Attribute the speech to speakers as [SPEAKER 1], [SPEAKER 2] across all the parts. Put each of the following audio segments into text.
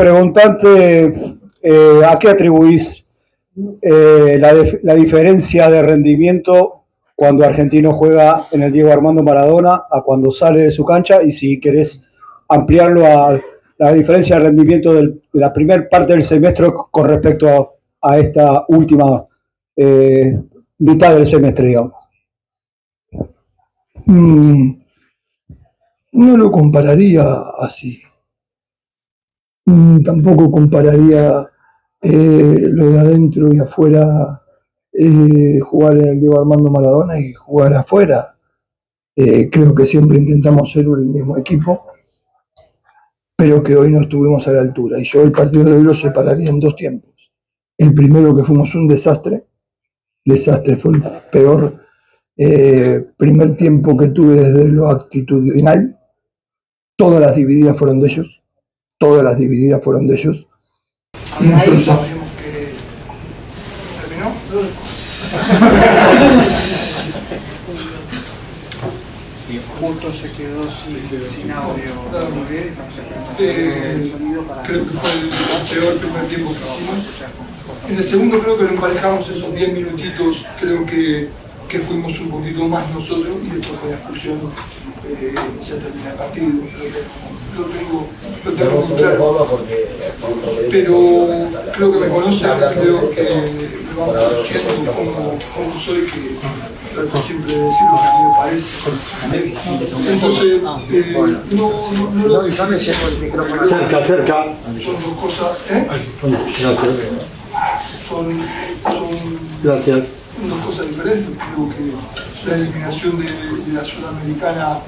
[SPEAKER 1] Preguntante, eh, ¿a qué atribuís eh, la, diferencia de rendimiento cuando Argentino juega en el Diego Armando Maradona a cuando sale de su cancha? Y si querés ampliarlo a la diferencia de rendimiento de la primera parte del semestre con respecto a, a esta última eh, mitad del semestre, digamos.
[SPEAKER 2] Mm, no lo compararía así. Mm, tampoco compararía eh, lo de adentro y afuera, eh, jugar en el Diego Armando Maradona y jugar afuera. Eh, creo que siempre intentamos ser el mismo equipo, pero que hoy no estuvimos a la altura. Y yo el partido de hoy lo separaría en dos tiempos. El primero que fuimos un desastre, desastre fue el peor primer tiempo que tuve desde lo actitudinal. Todas las divididas fueron de ellos todas las divididas fueron de ellos.
[SPEAKER 3] Terminó. Justo se quedó sin, sin audio. Muy bien,
[SPEAKER 4] eh, el sonido para... Creo que fue el peor primer tiempo que hicimos. En el segundo creo que lo emparejamos esos 10 minutitos, creo que, que fuimos un poquito más nosotros y después con la expulsión eh, se termina el partido. Lo tengo, lo tengo muy claro. Pero creo que me conocen, creo que me van conociendo como, como soy, que trato siempre de decir lo que a mí me parece. Entonces, eh, no, no, no lo
[SPEAKER 5] Cerca, cerca.
[SPEAKER 4] Son dos cosas, ¿eh?
[SPEAKER 5] Gracias.
[SPEAKER 4] Son, son
[SPEAKER 5] Gracias.
[SPEAKER 4] dos cosas diferentes. Creo que la eliminación de, de la Sudamericana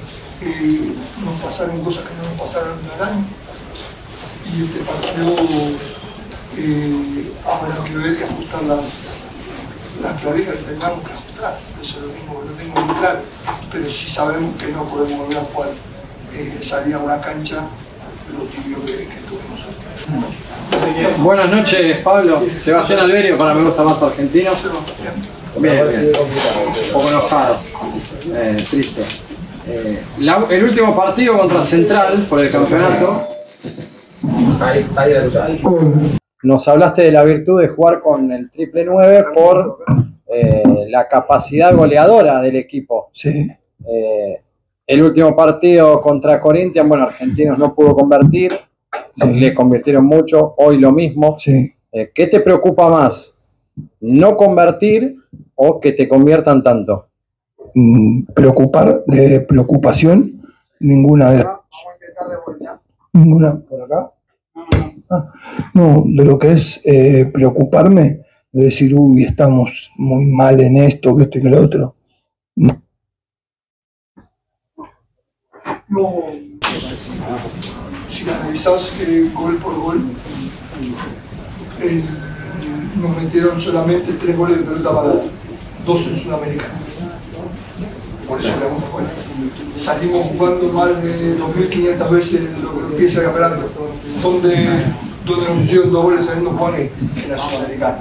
[SPEAKER 4] eh, nos pasaron cosas que no nos pasaron en el año. Y este partido eh, ahora que ver que ajustar las, las clavijas que tengamos que ajustar. Eso es lo mismo que lo tengo muy claro. Pero sí sabemos que no podemos volver a jugar, eh, salir a una cancha lo tibio que, que tuvimos hoy.
[SPEAKER 6] Buenas noches, Pablo. Sebastián Alberio, para Me Gusta Más Argentino. Bien, bien. Un poco enojado. Eh, triste. Eh, la- el último partido contra Central por el campeonato.
[SPEAKER 1] Nos hablaste de la virtud de jugar con el triple 9 por eh, la capacidad goleadora del equipo.
[SPEAKER 2] Sí,
[SPEAKER 1] Eh, el último partido contra Corinthians, bueno, Argentinos no pudo convertir,
[SPEAKER 2] Sí.
[SPEAKER 1] le convirtieron mucho, hoy lo mismo.
[SPEAKER 2] sí.
[SPEAKER 1] Eh, ¿Qué te preocupa más? ¿No convertir o que te conviertan tanto?
[SPEAKER 2] Mm, preocupar, de preocupación, ninguna de ninguna por acá. Ah, no, de lo que es eh, preocuparme, de decir, uy, estamos muy mal en esto, que esto y que lo otro. No.
[SPEAKER 4] Si analizás eh, gol por gol, eh, nos metieron solamente tres goles de pelota parada, dos en Sudamericana. Por eso quedamos fuera. Salimos jugando más de 2.500 veces lo que nos empieza ganando, donde, donde nos hicieron dos goles saliendo jugando en la Sudamericana.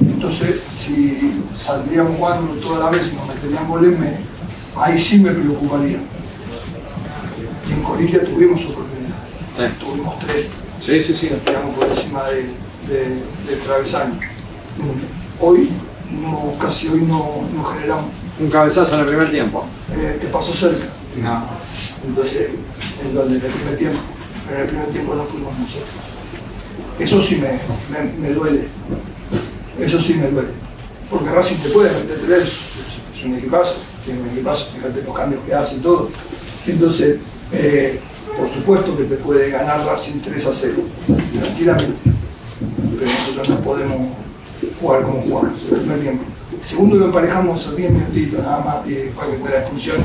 [SPEAKER 4] Entonces, si saldríamos jugando toda la vez y nos meterían goles, me- ahí sí me preocuparía. Y en Corinthians tuvimos oportunidad.
[SPEAKER 6] Sí.
[SPEAKER 4] Tuvimos tres.
[SPEAKER 6] Sí, sí, sí.
[SPEAKER 4] que tiramos por encima de, de, del travesaño. Hoy, no, casi hoy no, no generamos.
[SPEAKER 6] Un cabezazo en el primer tiempo.
[SPEAKER 4] Eh, te pasó cerca. Entonces, en donde en el primer tiempo, en el primer tiempo no fuimos nosotros. Eso sí me, me, me duele. Eso sí me duele. Porque Racing te puede meter tres. Es un equipazo. Tiene un equipazo. Fíjate los cambios que hace y todo. Entonces, eh, por supuesto que te puede ganar Racing 3 a 0. Tranquilamente. Pero nosotros no podemos jugar como jugamos el primer tiempo. Segundo lo emparejamos a 10 minutitos nada más y después de la expulsión.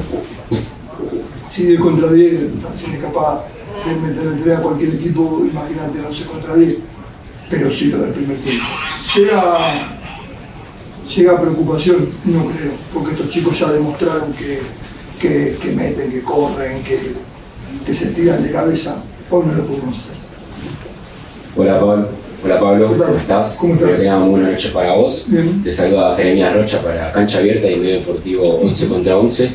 [SPEAKER 4] Si de contra 10 Racing es capaz de meterle 3 a cualquier equipo, imagínate 11 contra 10. Pero sí lo del primer tiempo. Llega, llega preocupación, no creo, porque estos chicos ya demostraron que, que, meten, que corren, que, se tiran de cabeza. Hoy no lo pudimos hacer.
[SPEAKER 7] Hola Pablo, Hola Pablo, ¿cómo estás?
[SPEAKER 4] ¿Cómo estás?
[SPEAKER 7] Que buena noche para vos.
[SPEAKER 4] Bien.
[SPEAKER 7] Te saluda Jeremías Rocha para Cancha Abierta y Medio Deportivo 11 contra 11.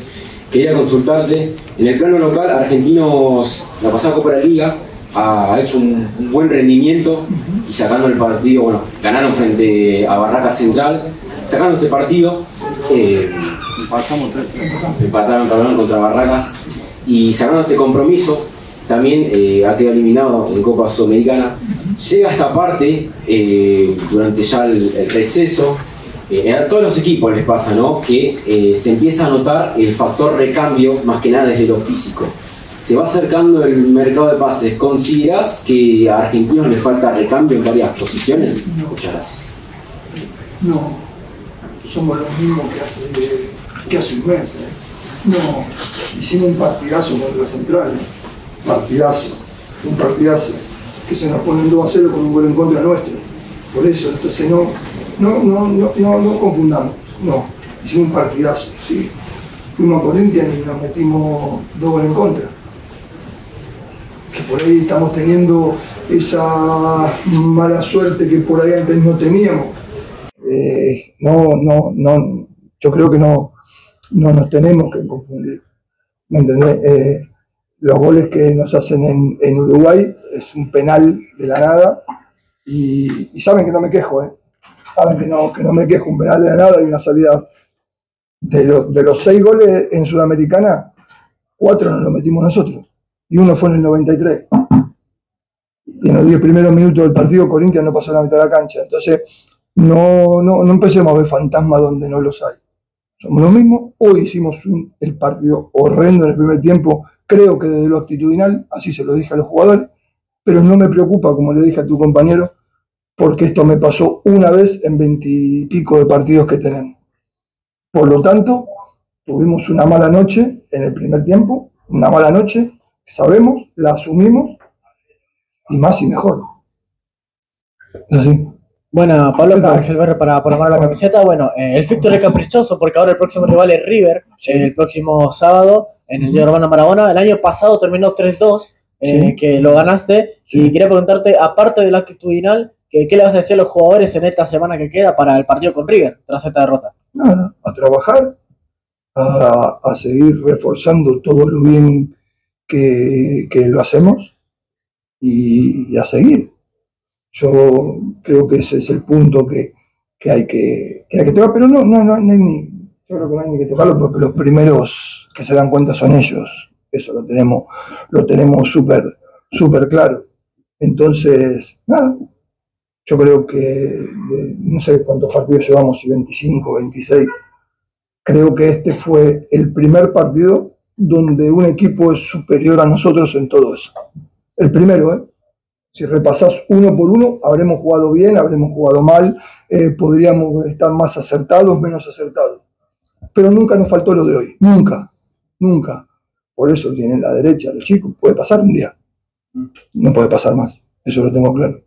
[SPEAKER 7] Quería consultarte, en el plano local, Argentinos, la pasada Copa de la Liga, ha hecho un, un buen rendimiento y sacando el partido, bueno, ganaron frente a Barracas Central, sacando este partido, eh, empataron perdón, contra Barracas y sacando este compromiso, también eh, ha quedado eliminado en Copa Sudamericana. Llega esta parte, eh, durante ya el, el receso, eh, a todos los equipos les pasa, ¿no? Que eh, se empieza a notar el factor recambio, más que nada desde lo físico. Se va acercando el mercado de pases. ¿Consideras que a Argentinos le falta recambio en varias posiciones? Gracias.
[SPEAKER 8] No, somos los mismos que hace, que hace un mes. No, hicimos un partidazo contra Central, partidazo, un partidazo, que se nos ponen 2 a 0 con un gol en contra nuestro. Por eso, entonces no, no, no, no, no, no confundamos, no, hicimos un partidazo, sí. Fuimos a Corinthians y nos metimos dos goles en contra. Que por ahí estamos teniendo esa mala suerte que por ahí antes no teníamos. Eh, no, no, no, yo creo que no, no nos tenemos que confundir. ¿Me entendés? Eh, los goles que nos hacen en, en Uruguay es un penal de la nada y, saben que no me quejo, ¿eh? saben que no, que no me quejo, un penal de la nada y una salida. De, lo- de los seis goles en Sudamericana, cuatro nos los metimos nosotros y uno fue en el 93. Y en los 10 primeros minutos del partido Corinthians no pasó la mitad de la cancha. Entonces, no, no, no empecemos a ver fantasmas donde no los hay. Somos los mismos. Hoy hicimos un- el partido horrendo en el primer tiempo. Creo que desde lo actitudinal, así se lo dije a los jugadores, pero no me preocupa, como le dije a tu compañero, porque esto me pasó una vez en veintipico de partidos que tenemos. Por lo tanto, tuvimos una mala noche en el primer tiempo, una mala noche, sabemos, la asumimos, y más y mejor. Es así.
[SPEAKER 9] Bueno, Pablo acá, Axel Berre para poner la camiseta. Bueno, eh, el Victor es caprichoso porque ahora el próximo rival es River, el próximo sábado en el Diego Hermano Maradona. El año pasado terminó 3-2, eh,
[SPEAKER 4] Sí.
[SPEAKER 9] que lo ganaste. Y quería preguntarte, aparte del actitudinal, que, ¿qué le vas a decir a los jugadores en esta semana que queda para el partido con River, tras esta derrota?
[SPEAKER 4] nada, a trabajar, a, a seguir reforzando todo lo bien que, que lo hacemos y, y a seguir. Yo creo que ese es el punto que, que hay que, que hay que tocar, pero no, no, no, no hay ni, yo creo que no hay ni que tocarlo porque los primeros que se dan cuenta son ellos. Eso lo tenemos, lo tenemos súper, súper claro. Entonces, yo creo que, no sé cuántos partidos llevamos, si 25, 26. Creo que este fue el primer partido donde un equipo es superior a nosotros en todo eso. El primero, ¿eh? Si repasás uno por uno, habremos jugado bien, habremos jugado mal, eh, podríamos estar más acertados, menos acertados. Pero nunca nos faltó lo de hoy, nunca, nunca. Por eso tienen la derecha, los chicos, puede pasar un día. No puede pasar más, eso lo tengo claro.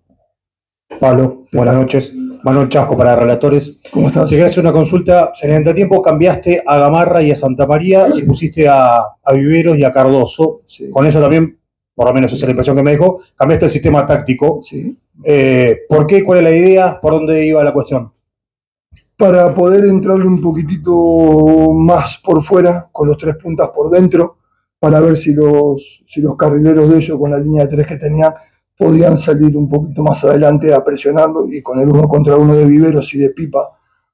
[SPEAKER 1] Pablo, buenas noches. Manuel Chasco para Relatores.
[SPEAKER 4] ¿Cómo estás?
[SPEAKER 1] Te quería hacer una consulta. En el entretiempo cambiaste a Gamarra y a Santa María y pusiste a, a Viveros y a Cardoso.
[SPEAKER 4] Sí,
[SPEAKER 1] Con eso también, por lo menos esa es la impresión que me dejó, cambiaste el sistema táctico.
[SPEAKER 4] sí.
[SPEAKER 1] Eh, ¿Por qué? ¿Cuál es la idea? ¿Por dónde iba la cuestión?
[SPEAKER 4] para poder entrarle un poquitito más por fuera, con los tres puntas por dentro, para ver si los, si los carrileros de ellos, con la línea de tres que tenían, podían salir un poquito más adelante a presionarlo y con el uno contra uno de Viveros y de Pipa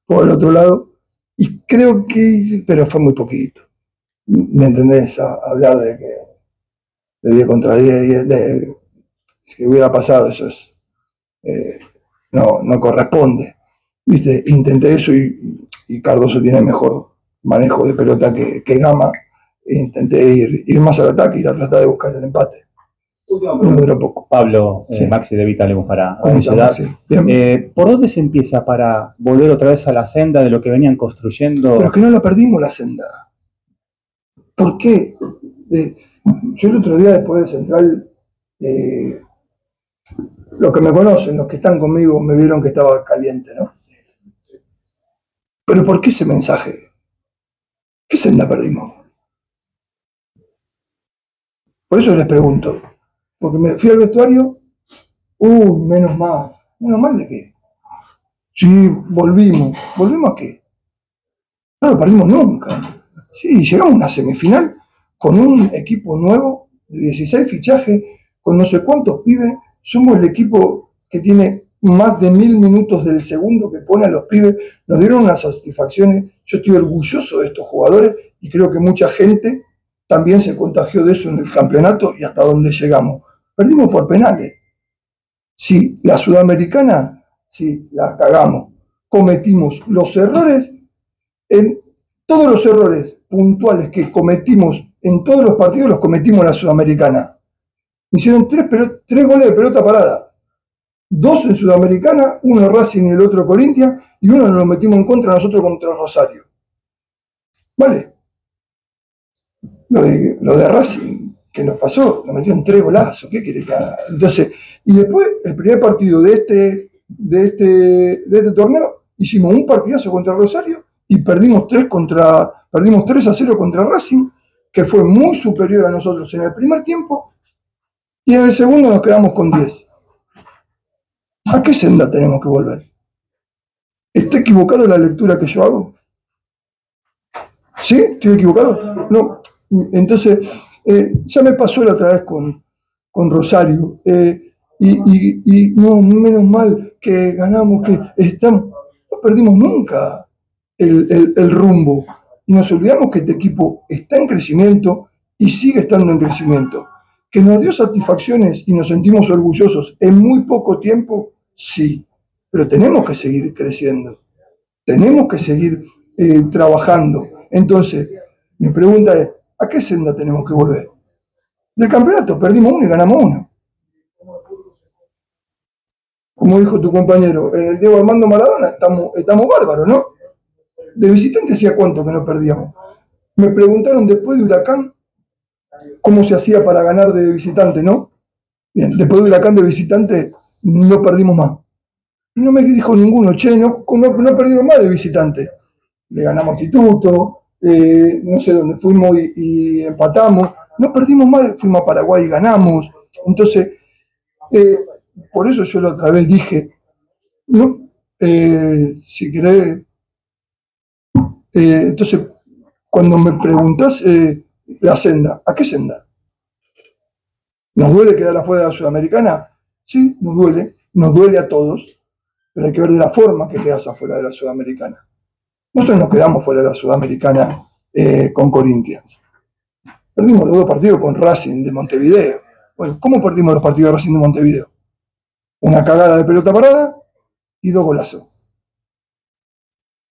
[SPEAKER 4] por el otro lado. Y creo que, pero fue muy poquito. ¿Me entendés? A- hablar de que de 10 contra 10, de, que hubiera pasado, eso es, eh, no, no corresponde. ¿Viste? Intenté eso y, y Cardoso tiene mejor manejo de pelota que, que Gama. Intenté ir, ir más al ataque y a tratar de buscar el empate. No duró poco.
[SPEAKER 10] Pablo, eh,
[SPEAKER 4] Sí.
[SPEAKER 10] Maxi de Vita Lemos para.
[SPEAKER 4] Bien.
[SPEAKER 10] Eh, ¿Por dónde se empieza para volver otra vez a la senda de lo que venían construyendo?
[SPEAKER 4] Pero que no la perdimos la senda. ¿Por qué? Eh, yo el otro día después de Central, eh, los que me conocen, los que están conmigo, me vieron que estaba caliente, ¿no? Pero ¿por qué ese mensaje? ¿Qué senda perdimos? Por eso les pregunto. Porque me fui al vestuario, uh, menos mal. ¿Menos mal de qué? Sí, volvimos. ¿Volvimos a qué? No lo perdimos nunca. Sí, llegamos a una semifinal con un equipo nuevo de 16 fichajes, con no sé cuántos pibes, somos el equipo que tiene más de mil minutos del segundo que pone a los pibes, nos dieron unas satisfacciones, yo estoy orgulloso de estos jugadores y creo que mucha gente también se contagió de eso en el campeonato y hasta donde llegamos. Perdimos por penales. Si la sudamericana, si la cagamos, cometimos los errores, en todos los errores puntuales que cometimos en todos los partidos los cometimos en la sudamericana. Hicieron tres, tres goles de pelota parada. Dos en Sudamericana, uno Racing y el otro Corinthians, y uno nos lo metimos en contra nosotros contra Rosario. ¿Vale? Lo de, lo de Racing, que nos pasó, nos metieron tres golazos, ¿qué quiere que haga? Entonces, y después, el primer partido de este, de este, de este torneo, hicimos un partidazo contra Rosario y perdimos 3 contra, perdimos 3 a 0 contra Racing, que fue muy superior a nosotros en el primer tiempo, y en el segundo nos quedamos con 10. ¿A qué senda tenemos que volver? ¿Está equivocado la lectura que yo hago? ¿Sí? ¿Estoy equivocado? No. Entonces, eh, ya me pasó la otra vez con, con Rosario. Eh, y, no, menos mal que ganamos, que estamos. No perdimos nunca el, el rumbo. Y nos olvidamos que este equipo está en crecimiento y sigue estando en crecimiento. Que nos dio satisfacciones y nos sentimos orgullosos en muy poco tiempo, Sí, pero tenemos que seguir creciendo, tenemos que seguir eh, trabajando. Entonces, mi pregunta es, ¿a qué senda tenemos que volver? Del campeonato perdimos uno y ganamos uno. Como dijo tu compañero, en el Diego Armando Maradona estamos, bárbaros, ¿no? De visitante hacía cuánto que no perdíamos. Me preguntaron después de Huracán cómo se hacía para ganar de visitante, ¿no? Bien, después de Huracán de visitante no perdimos más. No me dijo ninguno, che, no, no, perdimos más de visitante. Le ganamos Instituto, eh, no sé dónde fuimos y, empatamos. No perdimos más, fuimos a Paraguay y ganamos. Entonces, eh, por eso yo la otra vez dije, no, eh, si querés, entonces, cuando me preguntas la senda, ¿a qué senda? ¿Nos duele quedar afuera de la Sudamericana? Sí, nos duele, nos duele a todos, pero hay que ver de la forma que quedas afuera de la Sudamericana. Nosotros nos quedamos fuera de la Sudamericana eh, con Corinthians. Perdimos los dos partidos con Racing de Montevideo. Bueno, ¿cómo perdimos los partidos de Racing de Montevideo? Una cagada de pelota parada y dos golazos.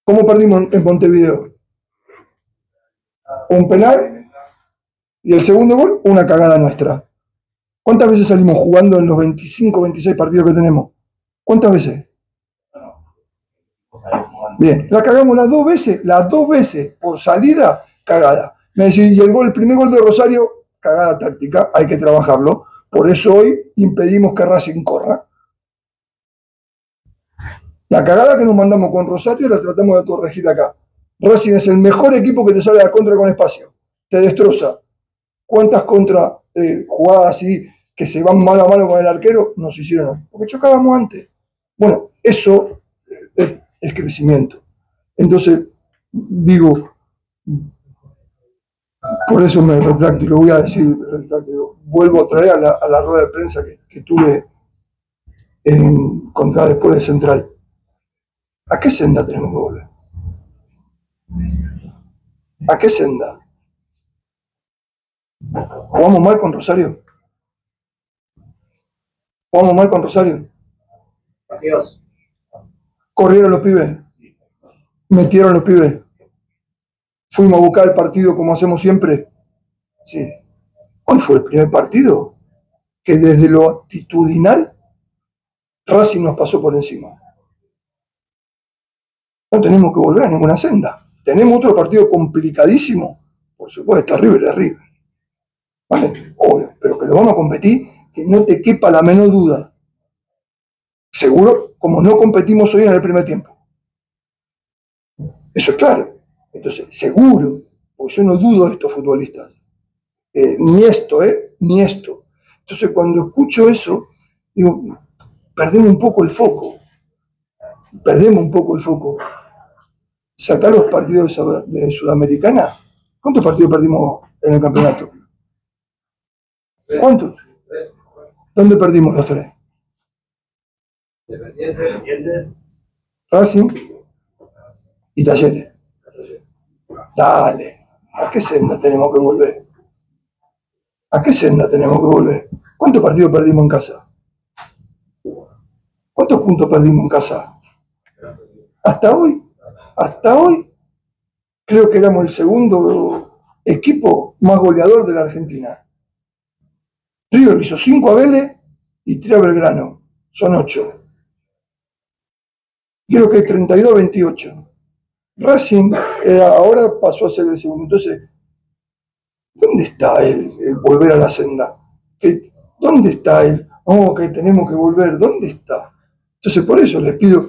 [SPEAKER 4] ¿Cómo perdimos en Montevideo? Un penal y el segundo gol, una cagada nuestra. ¿Cuántas veces salimos jugando en los 25, 26 partidos que tenemos? ¿Cuántas veces? Bien, la cagamos las dos veces, las dos veces por salida, cagada. Me decís, y el gol, el primer gol de Rosario, cagada táctica, hay que trabajarlo. Por eso hoy impedimos que Racing corra. La cagada que nos mandamos con Rosario la tratamos de corregir acá. Racing es el mejor equipo que te sale a contra con espacio. Te destroza. ¿Cuántas contra eh, jugadas así que se van mano a mano con el arquero, nos hicieron porque chocábamos antes. Bueno, eso es, crecimiento. Entonces, digo, por eso me retracto y lo voy a decir, vuelvo a traer a la, rueda de prensa que, tuve en, contra después de Central. ¿A qué senda tenemos que volver? ¿A qué senda? ¿Jugamos mal con Rosario? Vamos mal con Rosario. Adiós. Corrieron los pibes. Metieron los pibes. Fuimos a buscar el partido como hacemos siempre. Sí. Hoy fue el primer partido que desde lo actitudinal Racing nos pasó por encima. No tenemos que volver a ninguna senda. Tenemos otro partido complicadísimo. Por supuesto, River es River. ¿Vale? Obvio, pero que lo vamos a competir que no te quepa la menor duda. Seguro, como no competimos hoy en el primer tiempo. Eso es claro. Entonces, seguro, porque yo no dudo de estos futbolistas. Eh, ni esto, ¿eh? Ni esto. Entonces, cuando escucho eso, digo, perdemos un poco el foco. Perdemos un poco el foco. Sacar los partidos de Sudamericana. ¿Cuántos partidos perdimos en el campeonato? ¿Cuántos? ¿Dónde perdimos los tres? Racing y Talleres. Dale, ¿a qué senda tenemos que volver? ¿A qué senda tenemos que volver? ¿Cuántos partidos perdimos en casa? ¿Cuántos puntos perdimos en casa? Hasta hoy, hasta hoy, creo que éramos el segundo equipo más goleador de la Argentina. River hizo 5 a Vélez y 3 a Belgrano. Son 8. Creo que 32 a 28. Racing era, ahora pasó a ser el segundo. Entonces, ¿dónde está el, el volver a la senda? ¿Qué- ¿Dónde está el, oh, que tenemos que volver? ¿Dónde está? Entonces, por eso les pido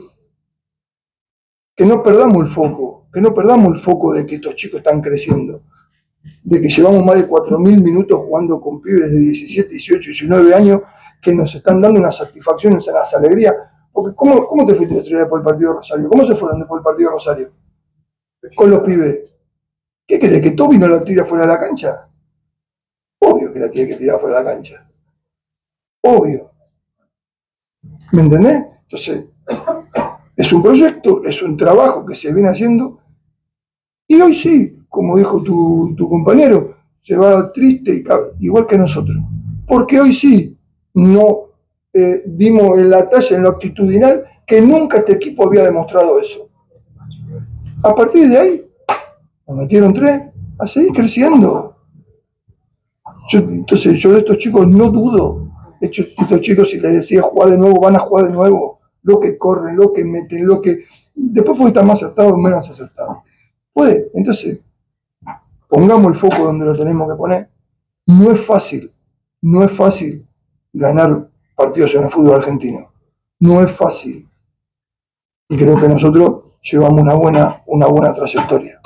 [SPEAKER 4] que no perdamos el foco, que no perdamos el foco de que estos chicos están creciendo, de que llevamos más de 4.000 minutos jugando con pibes de 17, 18, 19 años que nos están dando unas satisfacciones, unas alegrías. ¿Cómo, ¿cómo te fuiste el otro día después del partido de Rosario? ¿Cómo se fueron después del partido de Rosario? Con los pibes. ¿Qué crees? ¿Que Toby no la tira fuera de la cancha? Obvio que la tiene que tirar fuera de la cancha. Obvio. ¿Me entendés? Entonces, es un proyecto, es un trabajo que se viene haciendo. Y hoy sí, como dijo tu, tu compañero, se va triste, igual que nosotros. Porque hoy sí no eh, dimos en la talla, en lo actitudinal, que nunca este equipo había demostrado eso. A partir de ahí, nos metieron tres, a seguir creciendo. Yo- entonces, yo de estos chicos no dudo. Estos chicos, si les decía jugar de nuevo, van a jugar de nuevo. Lo que corren, lo que meten, lo que. Después puede estar más acertado o menos acertado. Puede. Entonces, pongamos el foco donde lo tenemos que poner. No es fácil, no es fácil ganar partidos en el fútbol argentino. No es fácil. Y creo que nosotros llevamos una buena, una buena trayectoria.